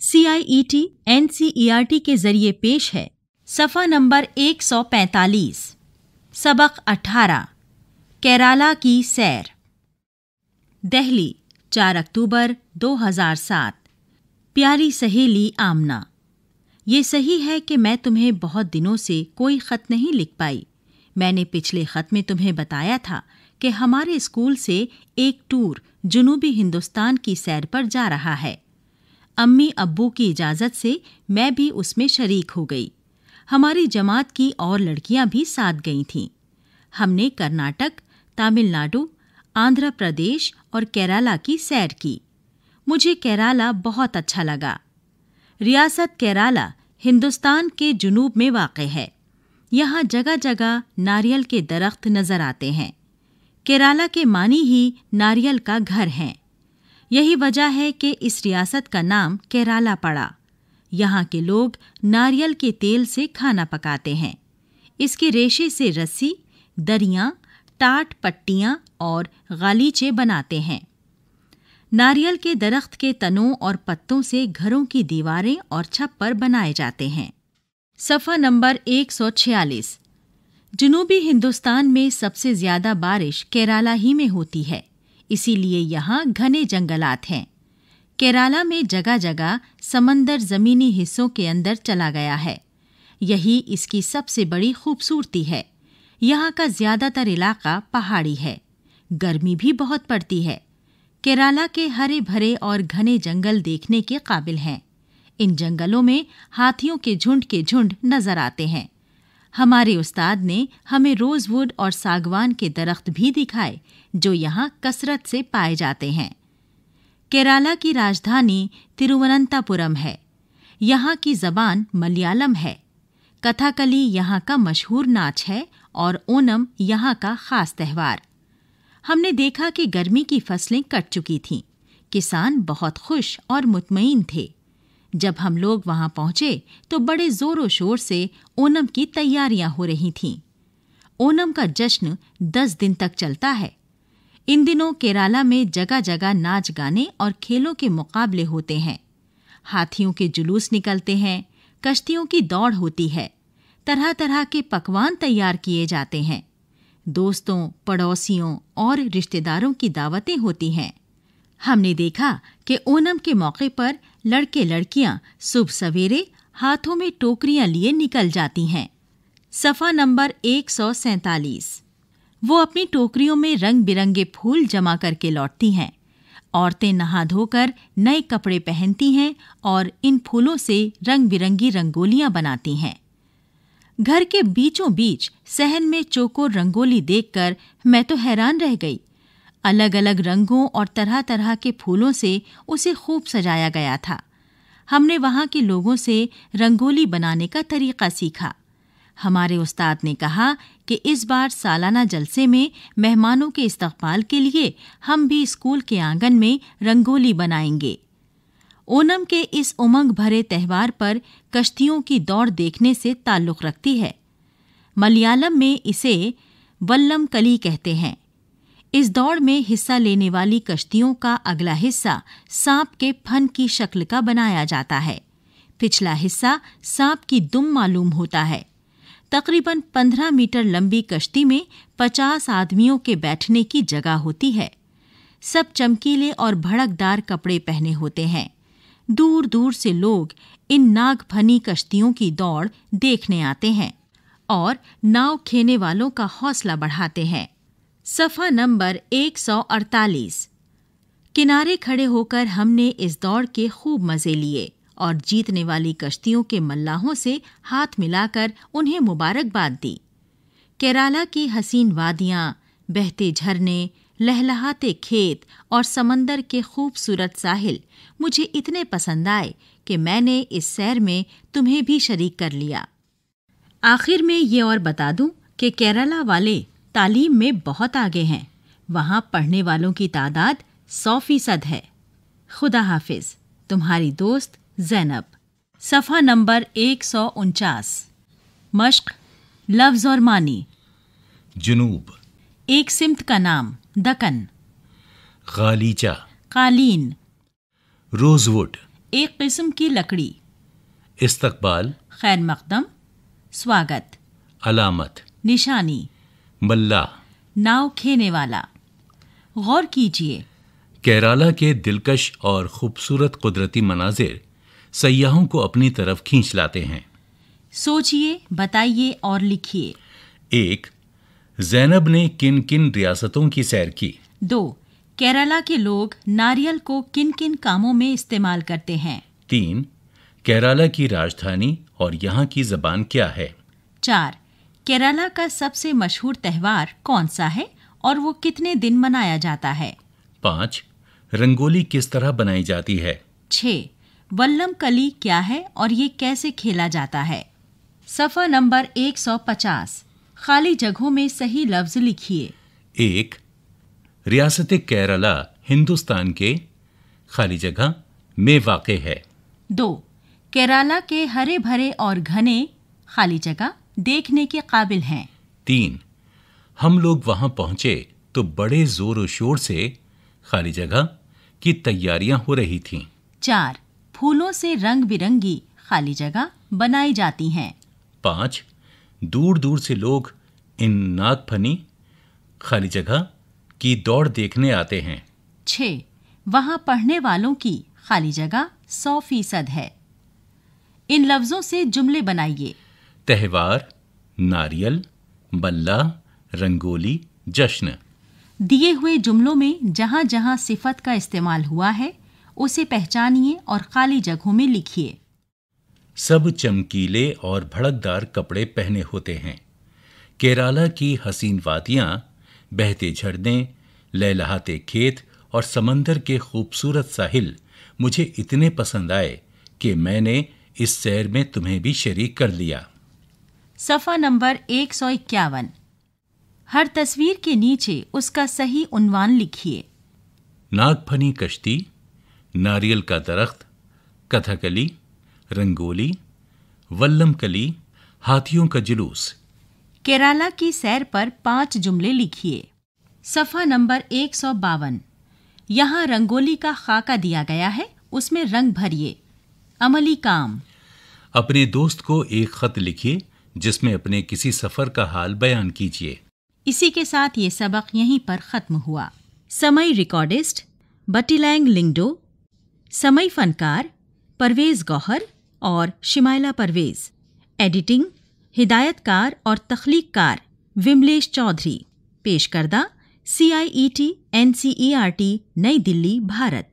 C I E T N के ज़रिए पेश है। सफ़ा नंबर 145 सबक 18 केराला की सैर। दहली 4 अक्टूबर 2007 प्यारी सहेली आमना। ये सही है कि मैं तुम्हें बहुत दिनों से कोई ख़त नहीं लिख पाई। मैंने पिछले ख़त में तुम्हें बताया था कि हमारे स्कूल से एक टूर जुनूबी हिंदुस्तान की सैर पर जा रहा है। अम्मी अब्बू की इजाज़त से मैं भी उसमें शरीक हो गई। हमारी जमात की और लड़कियाँ भी साथ गई थीं। हमने कर्नाटक, तमिलनाडु, आंध्र प्रदेश और केरला की सैर की। मुझे केरला बहुत अच्छा लगा। रियासत केरला हिंदुस्तान के जुनूब में वाक़ है। यहाँ जगह जगह नारियल के दरख्त नज़र आते हैं। केरला के मानी ही नारियल का घर हैं। यही वजह है कि इस रियासत का नाम केराला पड़ा। यहाँ के लोग नारियल के तेल से खाना पकाते हैं। इसके रेशे से रस्सी, दरियाँ, टाट पट्टियाँ और गालीचे बनाते हैं। नारियल के दरख्त के तनों और पत्तों से घरों की दीवारें और छप्पर बनाए जाते हैं। सफ़ा नंबर 146 जनूबी हिंदुस्तान में सबसे ज़्यादा बारिश केरला ही में होती है। इसीलिए यहाँ घने जंगलात हैं। केरला में जगह जगह समंदर जमीनी हिस्सों के अंदर चला गया है। यही इसकी सबसे बड़ी खूबसूरती है। यहाँ का ज़्यादातर इलाका पहाड़ी है। गर्मी भी बहुत पड़ती है। केरला के हरे भरे और घने जंगल देखने के काबिल हैं। इन जंगलों में हाथियों के झुंड के झुंड नज़र आते हैं। हमारे उस्ताद ने हमें रोजवुड और सागवान के दरख्त भी दिखाए, जो यहाँ कसरत से पाए जाते हैं। केरला की राजधानी तिरुवनंतपुरम है। यहाँ की जबान मलयालम है। कथाकली यहाँ का मशहूर नाच है और ओनम यहाँ का खास त्यौहार। हमने देखा कि गर्मी की फ़सलें कट चुकी थीं। किसान बहुत खुश और मुतमईन थे। जब हम लोग वहाँ पहुँचे तो बड़े जोरों शोर से ओनम की तैयारियाँ हो रही थीं। ओनम का जश्न दस दिन तक चलता है। इन दिनों केरला में जगह जगह नाच गाने और खेलों के मुकाबले होते हैं। हाथियों के जुलूस निकलते हैं, कश्तियों की दौड़ होती है तरह तरह के पकवान तैयार किए जाते हैं। दोस्तों, पड़ोसियों और रिश्तेदारों की दावतें होती हैं। हमने देखा कि ओनम के मौके पर लड़के लड़कियाँ सुबह सवेरे हाथों में टोकरियाँ लिए निकल जाती हैं। सफ़ा नंबर एक वो अपनी टोकरियों में रंग बिरंगे फूल जमा करके लौटती हैं। औरतें नहा धोकर नए कपड़े पहनती हैं और इन फूलों से रंग बिरंगी रंगोलियाँ बनाती हैं। घर के बीचों बीच सहन में चौकोर रंगोली देखकर मैं तो हैरान रह गई। अलग अलग रंगों और तरह तरह के फूलों से उसे खूब सजाया गया था। हमने वहाँ के लोगों से रंगोली बनाने का तरीका सीखा। हमारे उस्ताद ने कहा कि इस बार सालाना जलसे में मेहमानों के इस्तकबाल के लिए हम भी स्कूल के आँगन में रंगोली बनाएँगे। ओनम के इस उमंग भरे त्यौहार पर कश्तियों की दौड़ देखने से ताल्लुक़ रखती है। मलयालम में इसे वल्लम कली कहते हैं। इस दौड़ में हिस्सा लेने वाली कश्तियों का अगला हिस्सा सांप के फन की शक्ल का बनाया जाता है। पिछला हिस्सा सांप की दुम मालूम होता है। तकरीबन 15 मीटर लंबी कश्ती में 50 आदमियों के बैठने की जगह होती है। सब चमकीले और भड़कदार कपड़े पहने होते हैं। दूर दूर से लोग इन नाग फनी कश्तियों की दौड़ देखने आते हैं और नाव खेने वालों का हौसला बढ़ाते हैं। सफ़ा नंबर 148 किनारे खड़े होकर हमने इस दौड़ के खूब मज़े लिए और जीतने वाली कश्तियों के मल्लाहों से हाथ मिलाकर उन्हें मुबारकबाद दी। केराला की हसीन वादियाँ, बहते झरने, लहलहाते खेत और समंदर के खूबसूरत साहिल मुझे इतने पसंद आए कि मैंने इस सैर में तुम्हें भी शरीक कर लिया। आखिर में ये और बता दूँ कि केरला वाले तालीम में बहुत आगे हैं। वहाँ पढ़ने वालों की तादाद सौ फ़ीसद है। खुदा हाफिज तुम्हारी दोस्त जैनब। सफ़ा नंबर एक सौ उनचास। मश्क लफ्ज़ और मानी। जुनूब। एक सिमत का नाम दकन। गालीचा। कालीन। रोजवुड। एक किस्म की लकड़ी। इस्तकबाल। खैर मकदम स्वागत। अलामत। निशानी। मल्ला। नाव खेने वाला। गौर कीजिए। केराला के दिलकश और खूबसूरत कुदरती मनाजिर सयाहों को अपनी तरफ़ खींच लाते हैं। सोचिए बताइए और लिखिए। एक जैनब ने किन किन रियासतों की सैर की? दो केरला के लोग नारियल को किन किन कामों में इस्तेमाल करते हैं? तीन केरला की राजधानी और यहाँ की जबान क्या है? चार केरला का सबसे मशहूर त्योहार कौन सा है और वो कितने दिन मनाया जाता है? पाँच। रंगोली किस तरह बनाई जाती है? छः। वल्लम कली क्या है और ये कैसे खेला जाता है? सफ़ा नंबर 150 खाली जगहों में सही लफ्ज लिखिए। एक। रियासत केरला हिंदुस्तान के खाली जगह में वाक़ है। दो। केरला के हरे भरे और घने खाली जगह देखने के काबिल हैं। तीन हम लोग वहाँ पहुँचे तो बड़े ज़ोर शोर से खाली जगह की तैयारियाँ हो रही थीं। चार फूलों से रंग बिरंगी खाली जगह बनाई जाती हैं। पाँच दूर दूर से लोग इन नागफनी खाली जगह की दौड़ देखने आते हैं। छः वहाँ पढ़ने वालों की खाली जगह सौ फ़ीसद है। इन लफ्जों से जुमले बनाइए। त्यौहार नारियल बल्ला रंगोली जश्न। दिए हुए जुमलों में जहाँ जहाँ सिफत का इस्तेमाल हुआ है उसे पहचानिए और खाली जगहों में लिखिए। सब चमकीले और भड़कदार कपड़े पहने होते हैं। केराला की हसीन वादियाँ बहते झरने लहलहाते खेत और समंदर के खूबसूरत साहिल मुझे इतने पसंद आए कि मैंने इस सैर में तुम्हें भी शरीक कर लिया। सफ़ा नंबर एक सौ इक्यावन। हर तस्वीर के नीचे उसका सही उन्वान लिखिए। नागफनी कश्ती नारियल का दरख्त कथकली रंगोली वल्लम कली हाथियों का जुलूस। केराला की सैर पर पाँच जुमले लिखिए। सफ़ा नंबर एक सौ बावन। यहाँ रंगोली का खाका दिया गया है उसमें रंग भरिए। अमली काम। अपने दोस्त को एक खत लिखिए जिसमें अपने किसी सफ़र का हाल बयान कीजिए। इसी के साथ ये सबक यहीं पर ख़त्म हुआ। समय रिकॉर्डिस्ट, बटीलैंग लिंगडो, समय फनकार, परवेज गौहर और शिमाइला परवेज। एडिटिंग, हिदायतकार और तख्लीककार, विमलेश चौधरी। पेश करदा C I E T N C E R T New Delhi, Bharat.